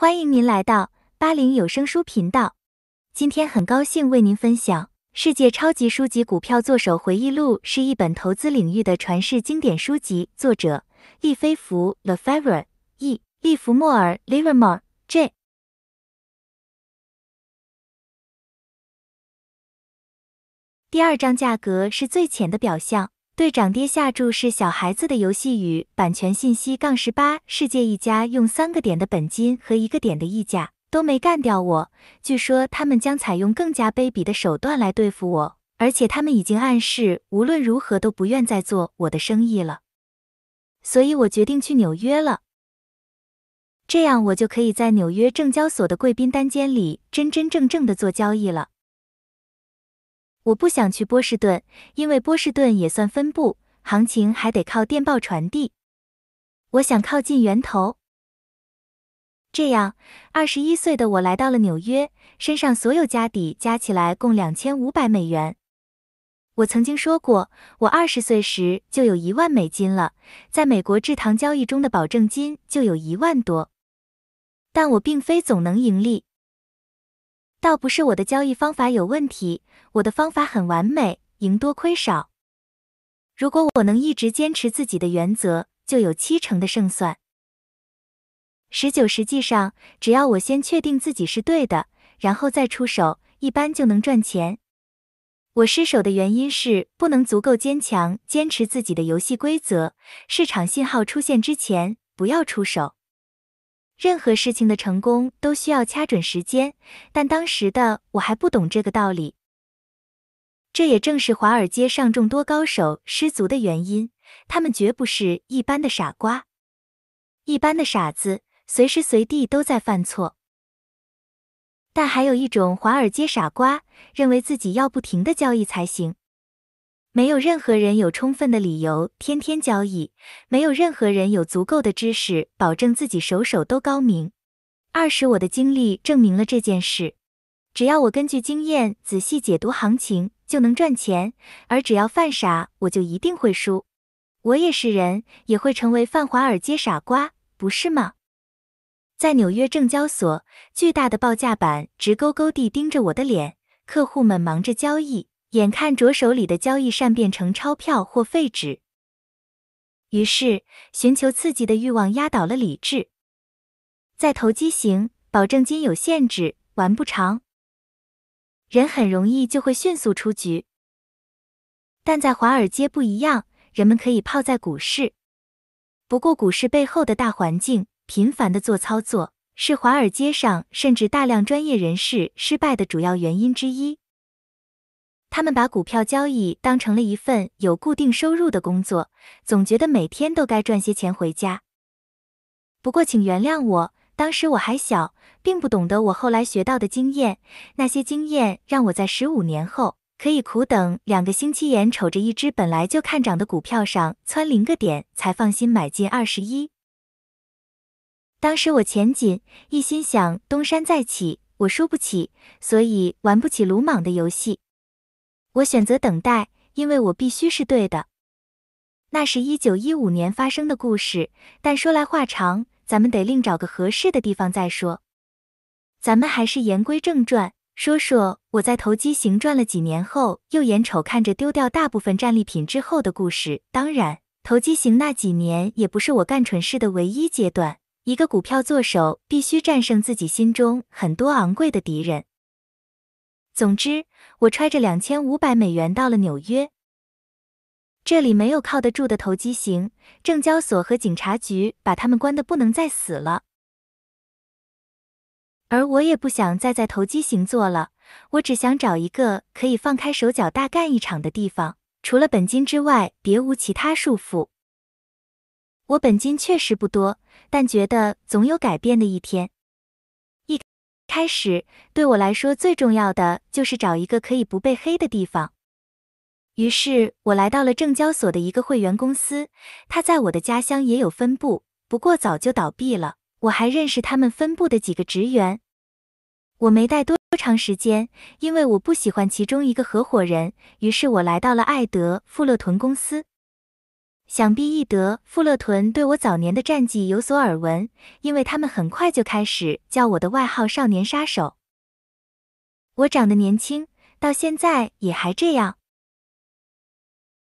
欢迎您来到八零有声书频道。今天很高兴为您分享《世界超级书籍股票作手回忆录》，是一本投资领域的传世经典书籍。作者：利菲弗 （Lefevre），译：利弗莫尔 （Livermore）。J。第二章价格是最浅的表象。对涨跌下注是小孩子的游戏语。版权信息杠十八，世界一家用三个点的本金和一个点的溢价都没干掉我。据说他们将采用更加卑鄙的手段来对付我，而且他们已经暗示无论如何都不愿再做我的生意了。所以我决定去纽约了，这样我就可以在纽约证交所的贵宾单间里真真正正的做交易了。我不想去波士顿，因为波士顿也算分部，行情还得靠电报传递。我想靠近源头。这样，二十一岁的我来到了纽约，身上所有家底加起来共两千五百美元。我曾经说过，我二十岁时就有一万美金了，在美国制糖交易中的保证金就有一万多。但我并非总能盈利。倒不是我的交易方法有问题，我的方法很完美，赢多亏少。如果我能一直坚持自己的原则，就有七成的胜算。十九，实际上，只要我先确定自己是对的，然后再出手，一般就能赚钱。我失手的原因是不能足够坚强，坚持自己的游戏规则。市场信号出现之前，不要出手。任何事情的成功都需要掐准时间，但当时的我还不懂这个道理。这也正是华尔街上众多高手失足的原因，他们绝不是一般的傻瓜。一般的傻子随时随地都在犯错，但还有一种华尔街傻瓜，认为自己要不停的交易才行。没有任何人有充分的理由天天交易，没有任何人有足够的知识保证自己手手都高明。二是，我的经历证明了这件事。只要我根据经验仔细解读行情，就能赚钱；而只要犯傻，我就一定会输。我也是人，也会成为泛华尔街傻瓜，不是吗？在纽约证交所，巨大的报价板直勾勾地盯着我的脸，客户们忙着交易。眼看着手里的交易扇变成钞票或废纸，于是寻求刺激的欲望压倒了理智。在投机型，保证金有限制，玩不长，人很容易就会迅速出局。但在华尔街不一样，人们可以泡在股市。不过，股市背后的大环境、频繁的做操作，是华尔街上甚至大量专业人士失败的主要原因之一。他们把股票交易当成了一份有固定收入的工作，总觉得每天都该赚些钱回家。不过，请原谅我，当时我还小，并不懂得我后来学到的经验。那些经验让我在十五年后可以苦等两个星期，眼瞅着一只本来就看涨的股票上蹿零个点，才放心买进二十一。当时我钱紧，一心想东山再起，我输不起，所以玩不起鲁莽的游戏。我选择等待，因为我必须是对的。那是一九一五年发生的故事，但说来话长，咱们得另找个合适的地方再说。咱们还是言归正传，说说我在投机行赚了几年后，又眼瞅看着丢掉大部分战利品之后的故事。当然，投机行那几年也不是我干蠢事的唯一阶段。一个股票做手，必须战胜自己心中很多昂贵的敌人。总之，我揣着两千五百美元到了纽约。这里没有靠得住的投机型，证交所和警察局把他们关得不能再死了。而我也不想再在投机型做了，我只想找一个可以放开手脚大干一场的地方，除了本金之外，别无其他束缚。我本金确实不多，但觉得总有改变的一天。开始对我来说最重要的就是找一个可以不被黑的地方。于是我来到了证交所的一个会员公司，他在我的家乡也有分部，不过早就倒闭了。我还认识他们分部的几个职员。我没待多长时间，因为我不喜欢其中一个合伙人，于是我来到了艾德富勒屯公司。想必易德、富勒屯对我早年的战绩有所耳闻，因为他们很快就开始叫我的外号“少年杀手”。我长得年轻，到现在也还这样。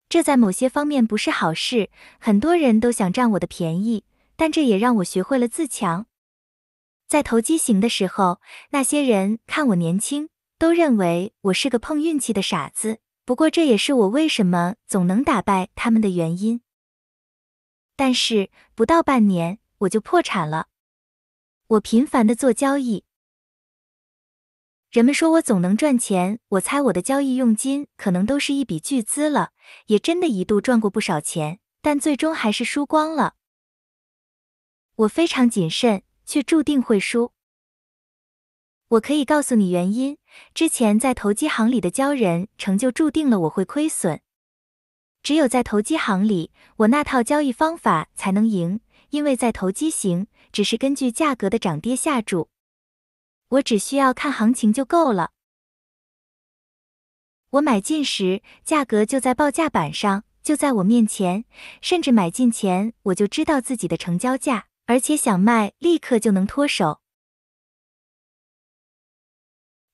这在某些方面不是好事，很多人都想占我的便宜，但这也让我学会了自强。在投机型的时候，那些人看我年轻，都认为我是个碰运气的傻子。不过这也是我为什么总能打败他们的原因。但是不到半年，我就破产了。我频繁的做交易，人们说我总能赚钱，我猜我的交易佣金可能都是一笔巨资了，也真的一度赚过不少钱，但最终还是输光了。我非常谨慎，却注定会输。我可以告诉你原因，之前在投机行里的教人成就注定了我会亏损。只有在投机行里，我那套交易方法才能赢，因为在投机型只是根据价格的涨跌下注，我只需要看行情就够了。我买进时，价格就在报价板上，就在我面前，甚至买进前我就知道自己的成交价，而且想卖立刻就能脱手。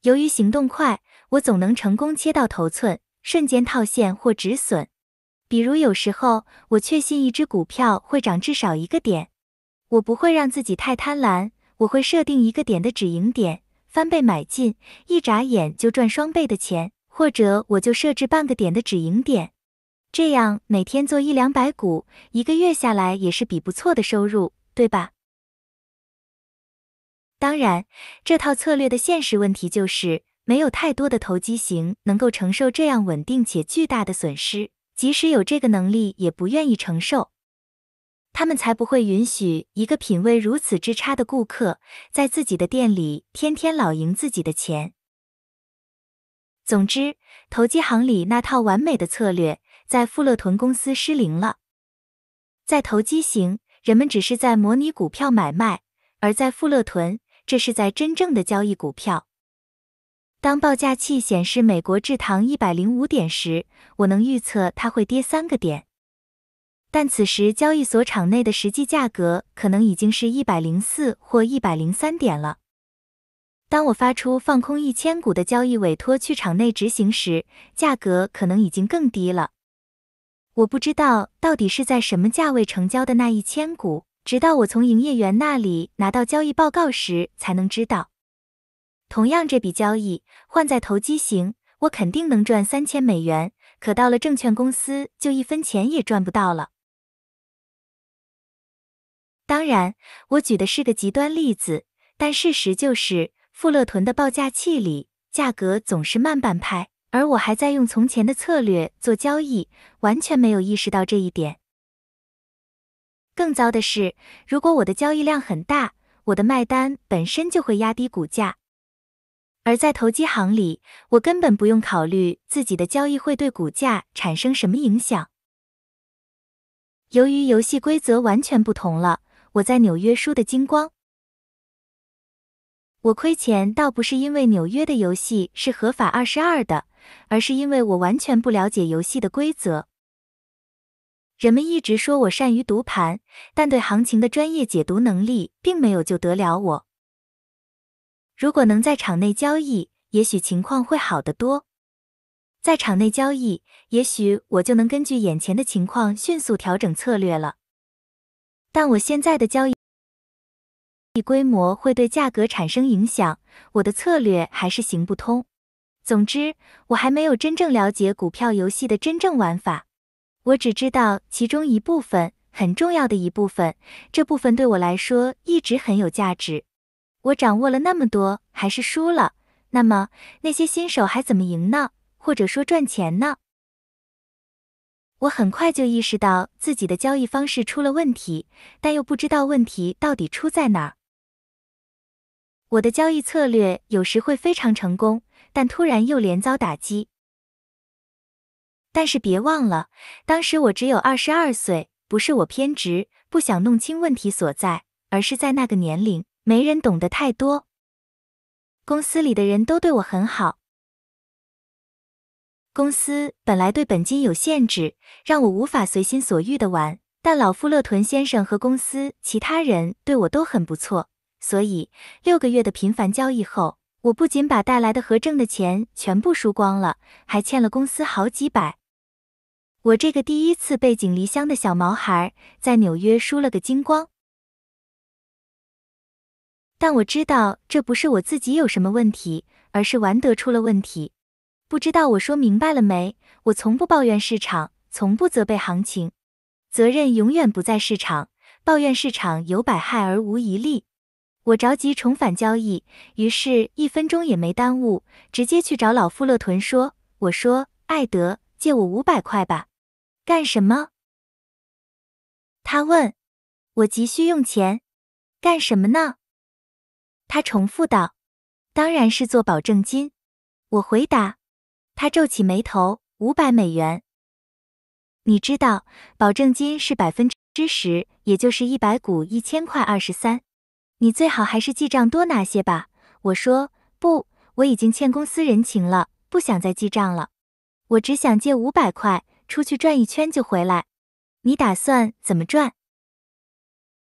由于行动快，我总能成功切到头寸，瞬间套现或止损。比如有时候我确信一只股票会涨至少一个点，我不会让自己太贪婪，我会设定一个点的止盈点，翻倍买进，一眨眼就赚双倍的钱；或者我就设置半个点的止盈点，这样每天做一两百股，一个月下来也是笔不错的收入，对吧？当然，这套策略的现实问题就是没有太多的投机型能够承受这样稳定且巨大的损失。即使有这个能力，也不愿意承受。他们才不会允许一个品味如此之差的顾客在自己的店里天天老赢自己的钱。总之，投机行里那套完美的策略在富勒屯公司失灵了。在投机型，人们只是在模拟股票买卖；而在富勒屯，这是在真正的交易股票。当报价器显示美国制糖一百零五点时，我能预测它会跌三个点。但此时交易所场内的实际价格可能已经是一百零四或一百零三点了。当我发出放空一千股的交易委托去场内执行时，价格可能已经更低了。我不知道到底是在什么价位成交的那一千股，直到我从营业员那里拿到交易报告时才能知道。同样，这笔交易换在投机型，我肯定能赚三千美元。可到了证券公司，就一分钱也赚不到了。当然，我举的是个极端例子，但事实就是，富勒屯的报价器里价格总是慢半拍，而我还在用从前的策略做交易，完全没有意识到这一点。更糟的是，如果我的交易量很大，我的卖单本身就会压低股价。而在投机行里，我根本不用考虑自己的交易会对股价产生什么影响。由于游戏规则完全不同了，我在纽约输得精光。我亏钱倒不是因为纽约的游戏是合法二十二的，而是因为我完全不了解游戏的规则。人们一直说我善于读盘，但对行情的专业解读能力并没有就得了我。如果能在场内交易，也许情况会好得多。在场内交易，也许我就能根据眼前的情况迅速调整策略了。但我现在的交易规模会对价格产生影响，我的策略还是行不通。总之，我还没有真正了解股票游戏的真正玩法，我只知道其中一部分，很重要的一部分。这部分对我来说一直很有价值。我掌握了那么多，还是输了。那么那些新手还怎么赢呢？或者说赚钱呢？我很快就意识到自己的交易方式出了问题，但又不知道问题到底出在哪儿。我的交易策略有时会非常成功，但突然又连遭打击。但是别忘了，当时我只有二十二岁，不是我偏执，不想弄清问题所在，而是在那个年龄。没人懂得太多，公司里的人都对我很好。公司本来对本金有限制，让我无法随心所欲的玩。但老富勒屯先生和公司其他人对我都很不错，所以六个月的频繁交易后，我不仅把带来的和挣的钱全部输光了，还欠了公司好几百。我这个第一次背井离乡的小毛孩，在纽约输了个精光。但我知道这不是我自己有什么问题，而是玩得出了问题。不知道我说明白了没？我从不抱怨市场，从不责备行情，责任永远不在市场。抱怨市场有百害而无一利。我着急重返交易，于是一分钟也没耽误，直接去找老富勒屯说：“我说，艾德，借我五百块吧。”干什么？他问。我急需用钱。干什么呢？他重复道：“当然是做保证金。”我回答。他皱起眉头，五百美元。你知道，保证金是百分之十，也就是一百股一千块二十三。你最好还是记账多拿些吧。我说不，我已经欠公司人情了，不想再记账了。我只想借五百块，出去转一圈就回来。你打算怎么赚？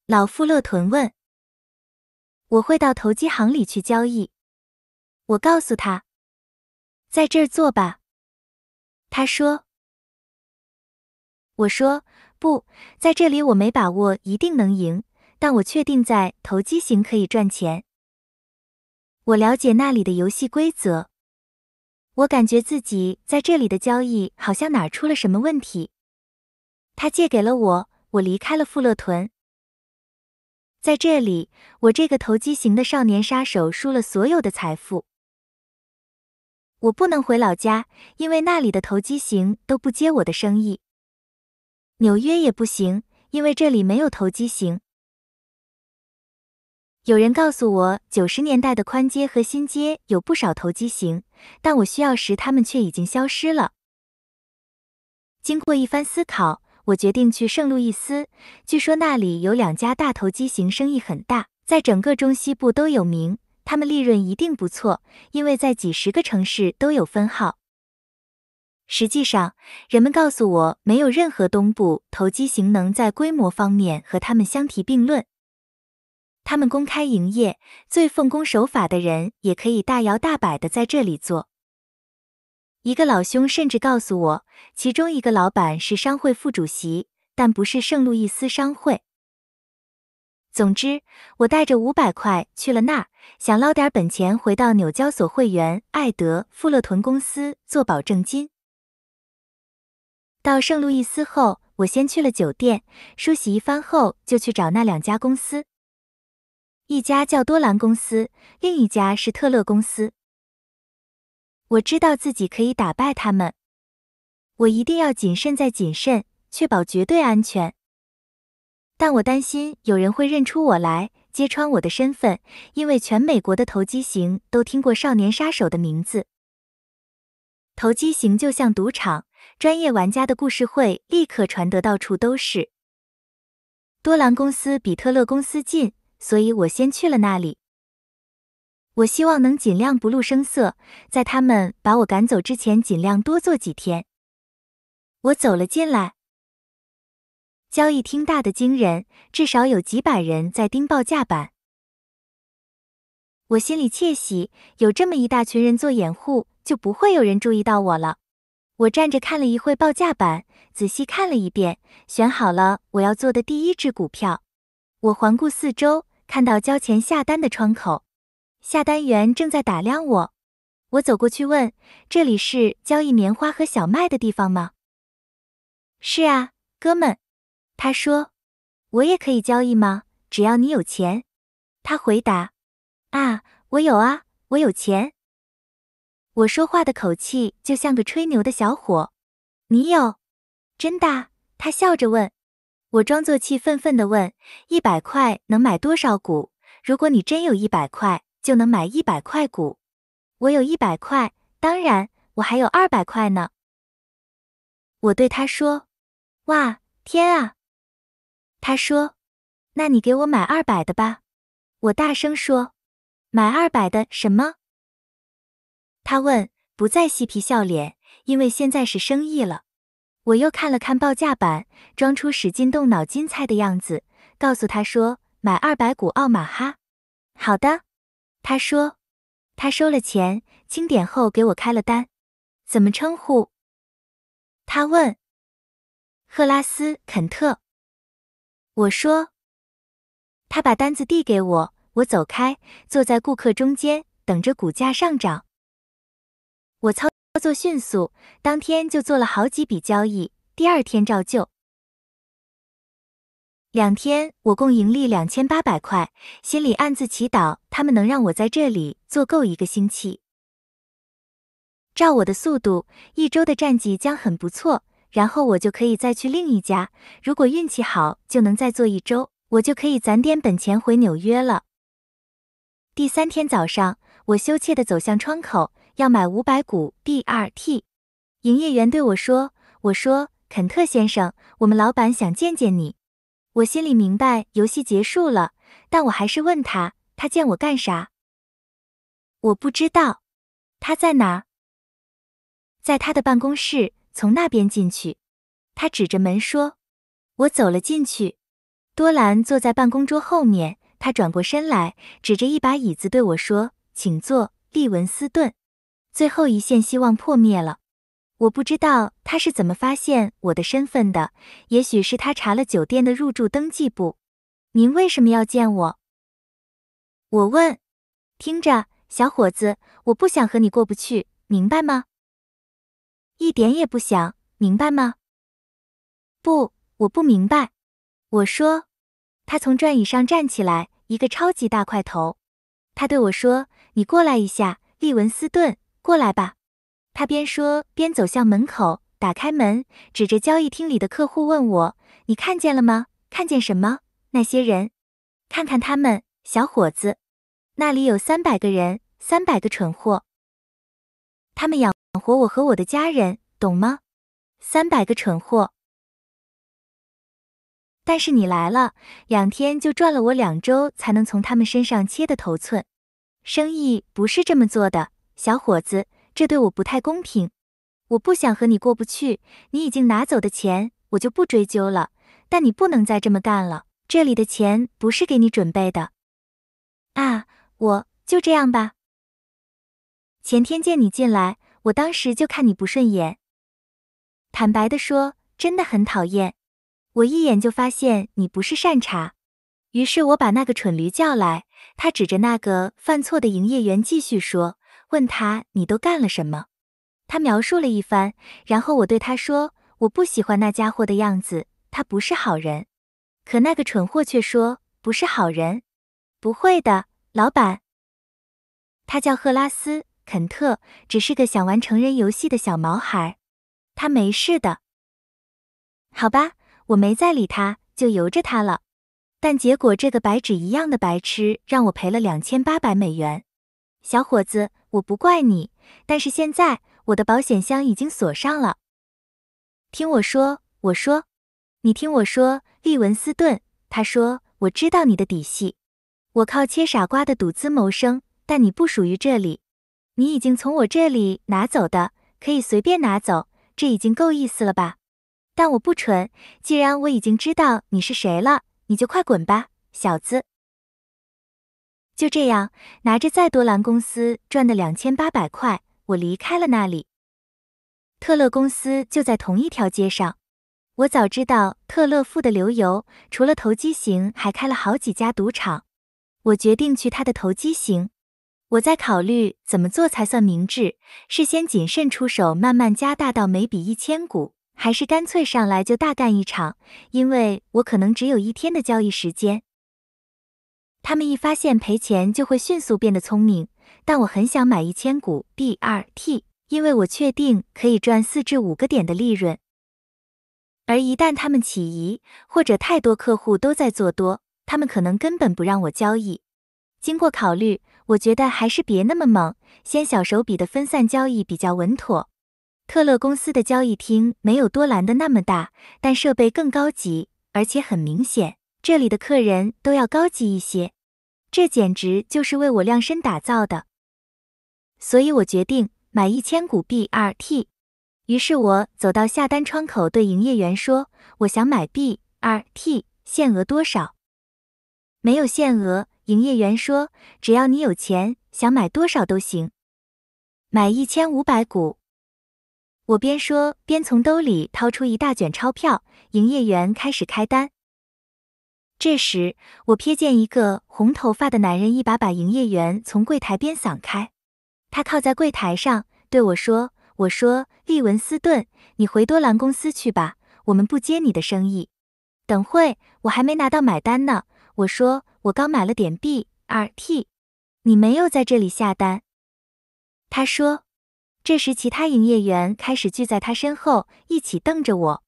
老富勒屯问。我会到投机行里去交易。我告诉他。在这儿做吧，他说。我说不在这里，我没把握一定能赢，但我确定在投机型可以赚钱。我了解那里的游戏规则，我感觉自己在这里的交易好像哪出了什么问题。他借给了我，我离开了富勒屯。在这里，我这个投机型的少年杀手输了所有的财富。我不能回老家，因为那里的投机型都不接我的生意。纽约也不行，因为这里没有投机型。有人告诉我，九十年代的宽街和新街有不少投机型，但我需要时，他们却已经消失了。经过一番思考，我决定去圣路易斯，据说那里有两家大投机型，生意很大，在整个中西部都有名。他们利润一定不错，因为在几十个城市都有分号。实际上，人们告诉我，没有任何东部投机型能在规模方面和他们相提并论。他们公开营业，最奉公守法的人也可以大摇大摆的在这里做。一个老兄甚至告诉我，其中一个老板是商会副主席，但不是圣路易斯商会。总之，我带着五百块去了那儿，想捞点本钱回到纽交所会员艾德富勒屯公司做保证金。到圣路易斯后，我先去了酒店梳洗一番后，就去找那两家公司，一家叫多兰公司，另一家是特勒公司。我知道自己可以打败他们，我一定要谨慎再谨慎，确保绝对安全。但我担心有人会认出我来，揭穿我的身份，因为全美国的投机型都听过少年杀手的名字。投机型就像赌场，专业玩家的故事会立刻传得到处都是。多兰公司比特勒公司近，所以我先去了那里。我希望能尽量不露声色，在他们把我赶走之前，尽量多做几天。我走了进来。交易厅大的惊人，至少有几百人在盯报价板。我心里窃喜，有这么一大群人做掩护，就不会有人注意到我了。我站着看了一会报价板，仔细看了一遍，选好了我要做的第一只股票。我环顾四周，看到交钱下单的窗口，下单员正在打量我。我走过去问：“这里是交易棉花和小麦的地方吗？”“是啊，哥们。”他说：“我也可以交易吗？只要你有钱。”他回答：“啊，我有啊，我有钱。”我说话的口气就像个吹牛的小伙。“你有？真的？”他笑着问。我装作气愤愤地问：“一百块能买多少股？如果你真有一百块，就能买一百块股。我有一百块，当然，我还有二百块呢。”我对他说：“哇，天啊！”他说：“那你给我买二百的吧。”我大声说：“买二百的什么？”他问，不再嬉皮笑脸，因为现在是生意了。我又看了看报价板，装出使劲动脑筋猜的样子，告诉他说买二百股奥马哈。好的，他说。他收了钱，清点后给我开了单。怎么称呼？他问。赫拉斯·肯特。我说。他把单子递给我，我走开，坐在顾客中间，等着股价上涨。我操作迅速，当天就做了好几笔交易，第二天照旧。两天，我共盈利两千八百块，心里暗自祈祷他们能让我在这里做够一个星期。照我的速度，一周的战绩将很不错，然后我就可以再去另一家。如果运气好，就能再做一周，我就可以攒点本钱回纽约了。第三天早上，我羞怯地走向窗口，要买五百股 BRT。营业员对我说：“我说，肯特先生，我们老板想见见你。”我心里明白游戏结束了，但我还是问他：“他见我干啥？”我不知道，他在哪？在他的办公室，从那边进去。他指着门说：“我走了进去。”多兰坐在办公桌后面，他转过身来，指着一把椅子对我说：“请坐，利文斯顿。”最后一线希望破灭了。我不知道他是怎么发现我的身份的，也许是他查了酒店的入住登记簿。您为什么要见我？我问。听着，小伙子，我不想和你过不去，明白吗？一点也不想，明白吗？不，我不明白。我说。他从转椅上站起来，一个超级大块头。他对我说：“你过来一下，利文斯顿，过来吧。”他边说边走向门口，打开门，指着交易厅里的客户问我：“你看见了吗？看见什么？那些人？看看他们，小伙子，那里有三百个人，三百个蠢货。他们养活我和我的家人，懂吗？三百个蠢货。但是你来了，两天就赚了我两周才能从他们身上切的头寸。生意不是这么做的，小伙子。”这对我不太公平，我不想和你过不去。你已经拿走的钱，我就不追究了。但你不能再这么干了，这里的钱不是给你准备的。啊，我就这样吧。前天见你进来，我当时就看你不顺眼。坦白的说，真的很讨厌。我一眼就发现你不是善茬，于是我把那个蠢驴叫来，他指着那个犯错的营业员继续说。问他你都干了什么？他描述了一番，然后我对他说：“我不喜欢那家伙的样子，他不是好人。”可那个蠢货却说：“不是好人，不会的，老板。”他叫赫拉斯·肯特，只是个想玩成人游戏的小毛孩，他没事的。好吧，我没再理他，就由着他了。但结果这个白纸一样的白痴让我赔了两千八百美元，小伙子。我不怪你，但是现在我的保险箱已经锁上了。听我说，我说，你听我说，利文斯顿。他说：“我知道你的底细，我靠切傻瓜的赌资谋生，但你不属于这里。你已经从我这里拿走的，可以随便拿走，这已经够意思了吧？但我不蠢，既然我已经知道你是谁了，你就快滚吧，小子。”就这样，拿着在多兰公司赚的两千八百块，我离开了那里。特勒公司就在同一条街上。我早知道特勒富的流油，除了投机型，还开了好几家赌场。我决定去他的投机型。我在考虑怎么做才算明智：是先谨慎出手，慢慢加大到每笔一千股，还是干脆上来就大干一场？因为我可能只有一天的交易时间。他们一发现赔钱就会迅速变得聪明，但我很想买一千股 BRT，因为我确定可以赚四至五个点的利润。而一旦他们起疑，或者太多客户都在做多，他们可能根本不让我交易。经过考虑，我觉得还是别那么猛，先小手笔的分散交易比较稳妥。特勒公司的交易厅没有多兰的那么大，但设备更高级，而且很明显，这里的客人都要高级一些。这简直就是为我量身打造的，所以我决定买一千股 BRT。于是我走到下单窗口，对营业员说：“我想买 BRT，限额多少？”没有限额。营业员说：“只要你有钱，想买多少都行。”买一千五百股。我边说边从兜里掏出一大卷钞票，营业员开始开单。这时，我瞥见一个红头发的男人一把把营业员从柜台边搡开，他靠在柜台上对我说：“我说利文斯顿，你回多兰公司去吧，我们不接你的生意。”等会，我还没拿到买单呢。我说：“我刚买了点 B 二 T，你没有在这里下单。”他说。这时，其他营业员开始聚在他身后，一起瞪着我。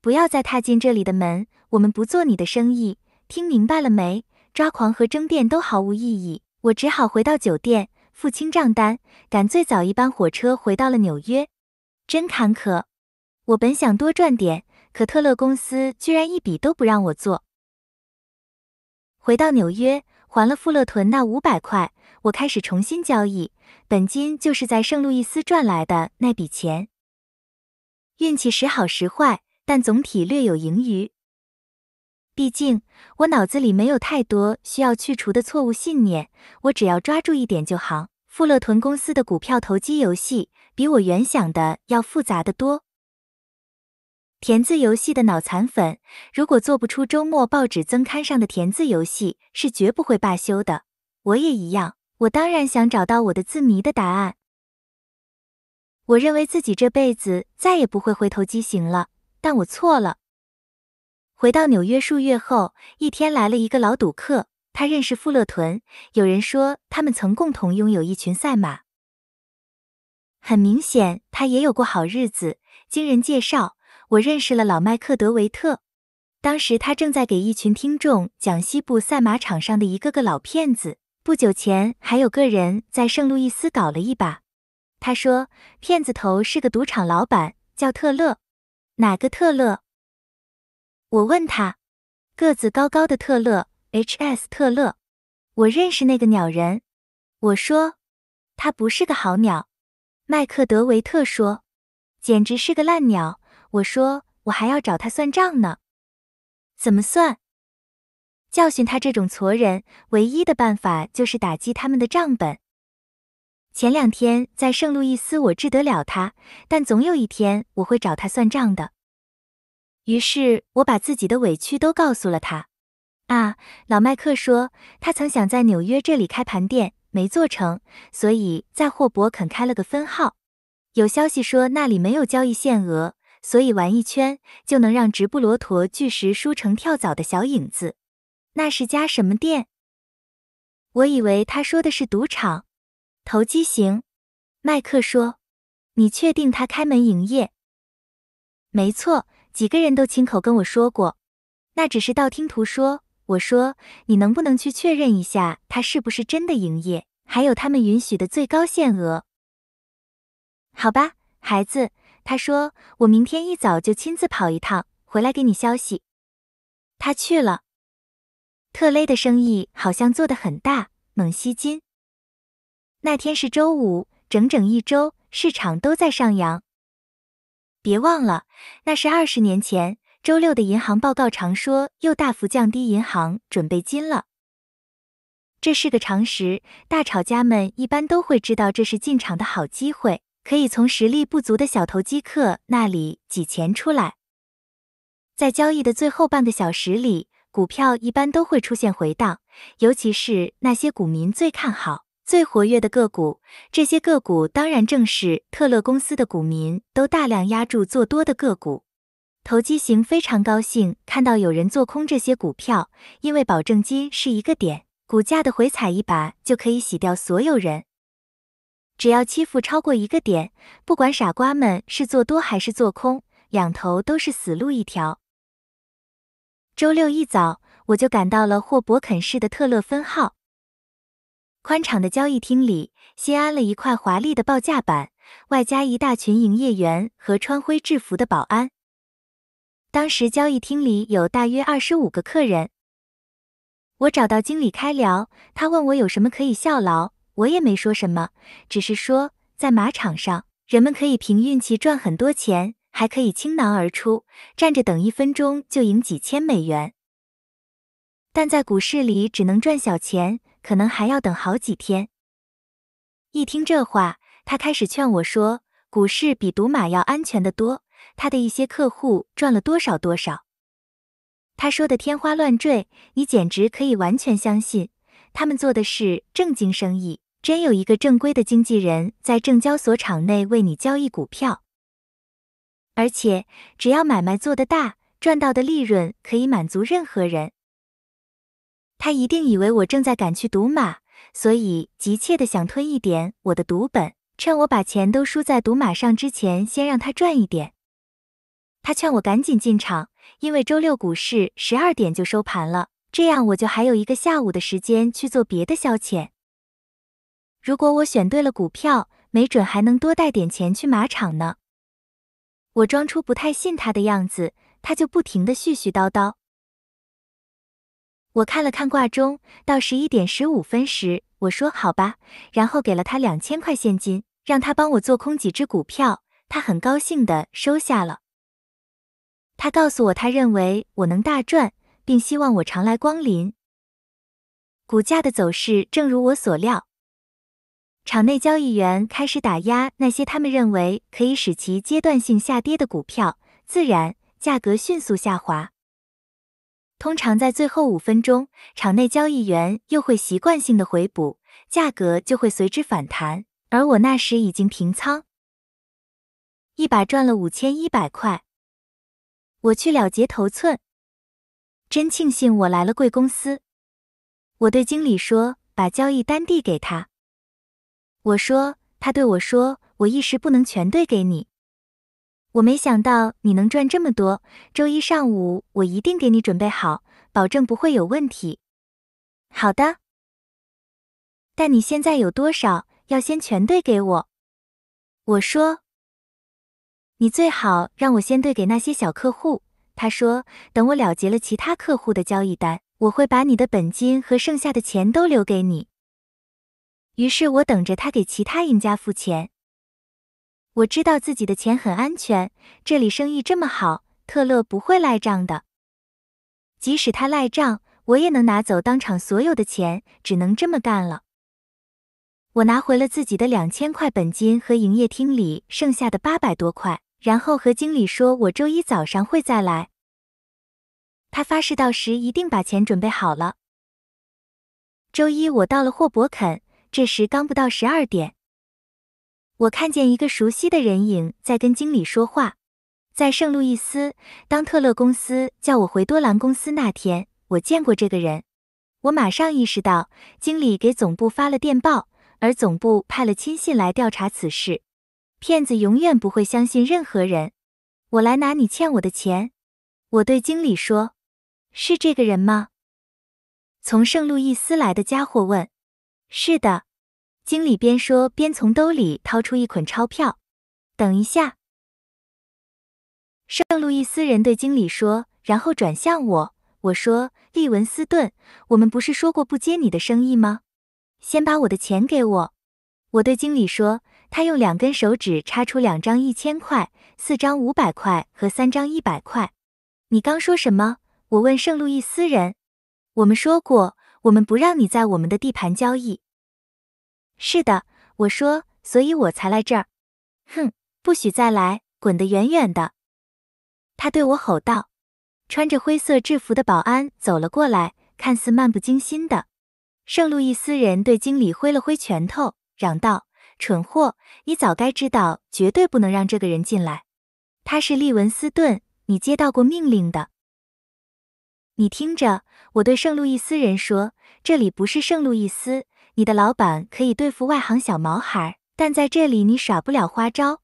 不要再踏进这里的门，我们不做你的生意，听明白了没？抓狂和争辩都毫无意义。我只好回到酒店，付清账单，赶最早一班火车回到了纽约。真坎坷！我本想多赚点，可特勒公司居然一笔都不让我做。回到纽约，还了富勒屯那五百块，我开始重新交易。本金就是在圣路易斯赚来的那笔钱。运气时好时坏，但总体略有盈余。毕竟我脑子里没有太多需要去除的错误信念，我只要抓住一点就好。富勒屯公司的股票投机游戏比我原想的要复杂的多。填字游戏的脑残粉，如果做不出周末报纸增刊上的填字游戏，是绝不会罢休的。我也一样。我当然想找到我的字谜的答案。我认为自己这辈子再也不会回头畸形了，但我错了。回到纽约数月后，一天来了一个老赌客，他认识富勒屯，有人说他们曾共同拥有一群赛马。很明显，他也有过好日子。经人介绍，我认识了老麦克德维特。当时他正在给一群听众讲西部赛马场上的一个个老骗子。不久前还有个人在圣路易斯搞了一把。他说，骗子头是个赌场老板，叫特勒。哪个特勒？我问他。个子高高的特勒，H.S. 特勒。我认识那个鸟人。我说，他不是个好鸟。麦克德维特说，简直是个烂鸟。我说，我还要找他算账呢。怎么算？教训他这种矬人，唯一的办法就是打击他们的账本。前两天在圣路易斯，我治得了他，但总有一天我会找他算账的。于是我把自己的委屈都告诉了他。啊，老麦克说，他曾想在纽约这里开盘店，没做成，所以在霍伯肯开了个分号。有消息说那里没有交易限额，所以玩一圈就能让直布罗陀巨石输成跳蚤的小影子。那是家什么店？我以为他说的是赌场，投机型。麦克说：“你确定他开门营业？”没错，几个人都亲口跟我说过。那只是道听途说。我说：“你能不能去确认一下，他是不是真的营业？还有他们允许的最高限额？”好吧，孩子。他说：“我明天一早就亲自跑一趟，回来给你消息。”他去了。特雷的生意好像做得很大，猛吸金。那天是周五，整整一周，市场都在上扬。别忘了，那是二十年前。周六的银行报告常说又大幅降低银行准备金了，这是个常识。大炒家们一般都会知道这是进场的好机会，可以从实力不足的小投机客那里挤钱出来。在交易的最后半个小时里。股票一般都会出现回荡，尤其是那些股民最看好、最活跃的个股。这些个股当然正是特勒公司的股民都大量压住做多的个股。投机型非常高兴看到有人做空这些股票，因为保证金是一个点，股价的回踩一把就可以洗掉所有人。只要欺负超过一个点，不管傻瓜们是做多还是做空，两头都是死路一条。周六一早，我就赶到了霍伯肯市的特勒分号。宽敞的交易厅里，新安了一块华丽的报价板，外加一大群营业员和穿灰制服的保安。当时交易厅里有大约二十五个客人。我找到经理开聊，他问我有什么可以效劳，我也没说什么，只是说在马场上人们可以凭运气赚很多钱，还可以倾囊而出，站着等一分钟就赢几千美元。但在股市里只能赚小钱，可能还要等好几天。一听这话，他开始劝我说，股市比赌马要安全的多。他的一些客户赚了多少多少。他说的天花乱坠，你简直可以完全相信。他们做的是正经生意。真有一个正规的经纪人在证交所场内为你交易股票，而且只要买卖做得大，赚到的利润可以满足任何人。他一定以为我正在赶去赌马，所以急切的想吞一点我的赌本，趁我把钱都输在赌马上之前，先让他赚一点。他劝我赶紧进场，因为周六股市十二点就收盘了，这样我就还有一个下午的时间去做别的消遣。如果我选对了股票，没准还能多带点钱去马场呢。我装出不太信他的样子，他就不停的絮絮叨叨。我看了看挂钟，到十一点十五分时，我说好吧，然后给了他两千块现金，让他帮我做空几只股票。他很高兴的收下了。他告诉我，他认为我能大赚，并希望我常来光临。股价的走势正如我所料。场内交易员开始打压那些他们认为可以使其阶段性下跌的股票，自然价格迅速下滑。通常在最后五分钟，场内交易员又会习惯性的回补，价格就会随之反弹。而我那时已经平仓，一把赚了五千一百块。我去了结头寸，真庆幸我来了贵公司。我对经理说：“把交易单递给他。”我说，他对我说，我一时不能全兑给你。我没想到你能赚这么多，周一上午我一定给你准备好，保证不会有问题。好的，但你现在有多少，要先全兑给我。我说，你最好让我先兑给那些小客户。他说，等我了结了其他客户的交易单，我会把你的本金和剩下的钱都留给你。于是我等着他给其他赢家付钱。我知道自己的钱很安全，这里生意这么好，特勒不会赖账的。即使他赖账，我也能拿走当场所有的钱，只能这么干了。我拿回了自己的两千块本金和营业厅里剩下的八百多块，然后和经理说我周一早上会再来。他发誓到时一定把钱准备好了。周一我到了霍伯肯。这时刚不到十二点，我看见一个熟悉的人影在跟经理说话。在圣路易斯，当特勒公司叫我回多兰公司那天，我见过这个人。我马上意识到，经理给总部发了电报，而总部派了亲信来调查此事。骗子永远不会相信任何人。我来拿你欠我的钱。我对经理说：“是这个人吗？”从圣路易斯来的家伙问。是的，经理边说边从兜里掏出一捆钞票。等一下，圣路易斯人对经理说，然后转向我。我说：“利文斯顿，我们不是说过不接你的生意吗？先把我的钱给我。”我对经理说。他用两根手指插出两张一千块、四张五百块和三张一百块。你刚说什么？我问圣路易斯人。我们说过。我们不让你在我们的地盘交易。是的，我说，所以我才来这儿。哼，不许再来，滚得远远的！他对我吼道。穿着灰色制服的保安走了过来，看似漫不经心的。圣路易斯人对经理挥了挥拳头，嚷道：“蠢货，你早该知道，绝对不能让这个人进来。他是利文斯顿，你接到过命令的。”你听着，我对圣路易斯人说：“这里不是圣路易斯，你的老板可以对付外行小毛孩，但在这里你耍不了花招，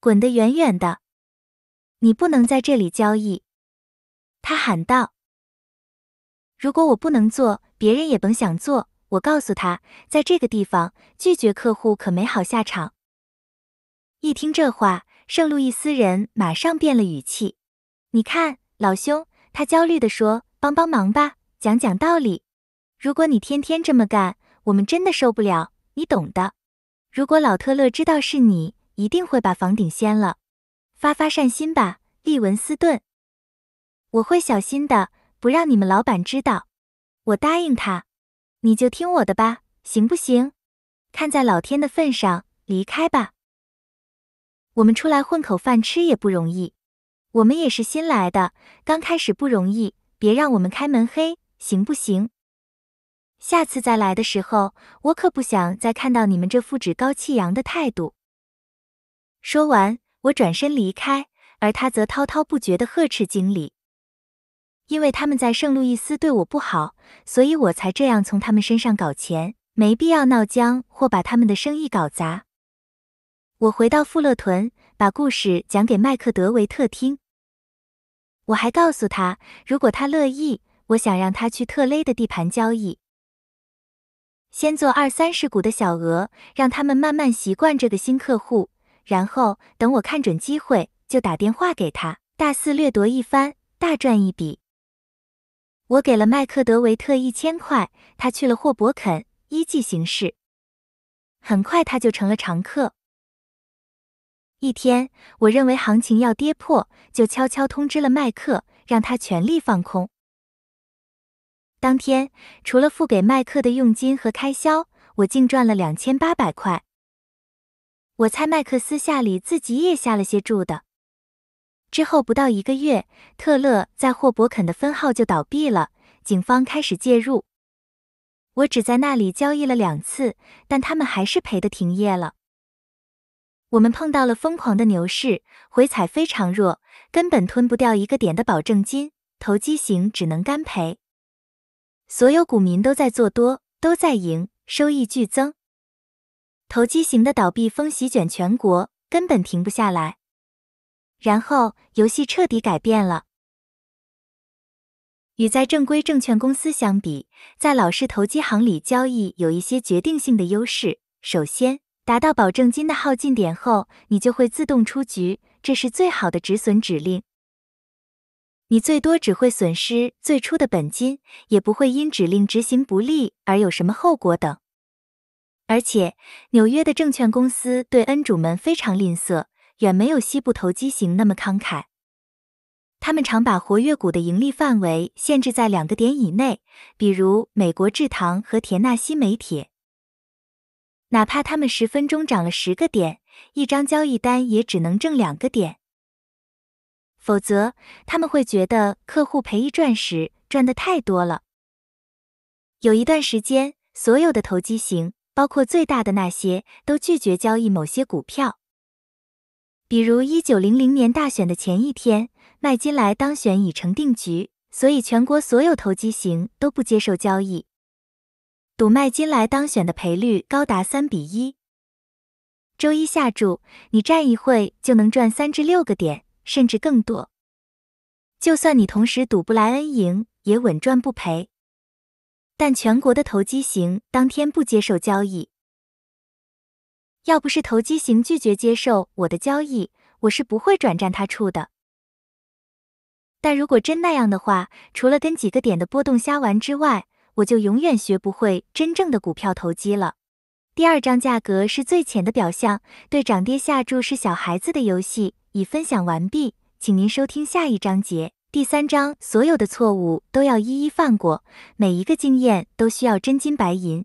滚得远远的！你不能在这里交易。”他喊道。“如果我不能做，别人也甭想做。”我告诉他，在这个地方拒绝客户可没好下场。一听这话，圣路易斯人马上变了语气：“你看，老兄。”他焦虑地说。帮帮忙吧，讲讲道理。如果你天天这么干，我们真的受不了，你懂的。如果老特勒知道是你，一定会把房顶掀了。发发善心吧，利文斯顿。我会小心的，不让你们老板知道。我答应他，你就听我的吧，行不行？看在老天的份上，离开吧。我们出来混口饭吃也不容易，我们也是新来的，刚开始不容易，别让我们开门黑，行不行？下次再来的时候，我可不想再看到你们这副趾高气扬的态度。说完，我转身离开，而他则滔滔不绝地呵斥经理，因为他们在圣路易斯对我不好，所以我才这样从他们身上搞钱，没必要闹僵或把他们的生意搞砸。我回到富勒屯，把故事讲给麦克德维特听。我还告诉他，如果他乐意，我想让他去特雷的地盘交易，先做二三十股的小额，让他们慢慢习惯这个新客户，然后等我看准机会，就打电话给他，大肆掠夺一番，大赚一笔。我给了麦克德维特一千块，他去了霍伯肯，依计行事。很快他就成了常客。一天，我认为行情要跌破，就悄悄通知了麦克，让他全力放空。当天，除了付给麦克的佣金和开销，我净赚了两千八百块。我猜麦克私下里自己也下了些注的。之后不到一个月，特勒在霍伯肯的分号就倒闭了，警方开始介入。我只在那里交易了两次，但他们还是赔的停业了。我们碰到了疯狂的牛市，回踩非常弱，根本吞不掉一个点的保证金，投机型只能干赔。所有股民都在做多，都在赢，收益剧增。投机型的倒闭风席卷全国，根本停不下来。然后游戏彻底改变了。与在正规证券公司相比，在老式投机行里交易有一些决定性的优势。首先，达到保证金的耗尽点后，你就会自动出局，这是最好的止损指令。你最多只会损失最初的本金，也不会因指令执行不力而有什么后果等。而且，纽约的证券公司对恩主们非常吝啬，远没有西部投机型那么慷慨。他们常把活跃股的盈利范围限制在两个点以内，比如美国制糖和田纳西煤铁。哪怕他们十分钟涨了十个点，一张交易单也只能挣两个点。否则，他们会觉得客户赔一赚十，赚的太多了。有一段时间，所有的投机型，包括最大的那些，都拒绝交易某些股票。比如一九零零年大选的前一天，麦金莱当选已成定局，所以全国所有投机型都不接受交易。赌麦金莱当选的赔率高达三比一。周一下注，你站一会就能赚三至六个点，甚至更多。就算你同时赌布莱恩赢，也稳赚不赔。但全国的投机型当天不接受交易。要不是投机型拒绝接受我的交易，我是不会转战他处的。但如果真那样的话，除了跟几个点的波动瞎玩之外，我就永远学不会真正的股票投机了。第二章价格是最浅的表象，对涨跌下注是小孩子的游戏。已分享完毕，请您收听下一章节。第三章，所有的错误都要一一犯过，每一个经验都需要真金白银。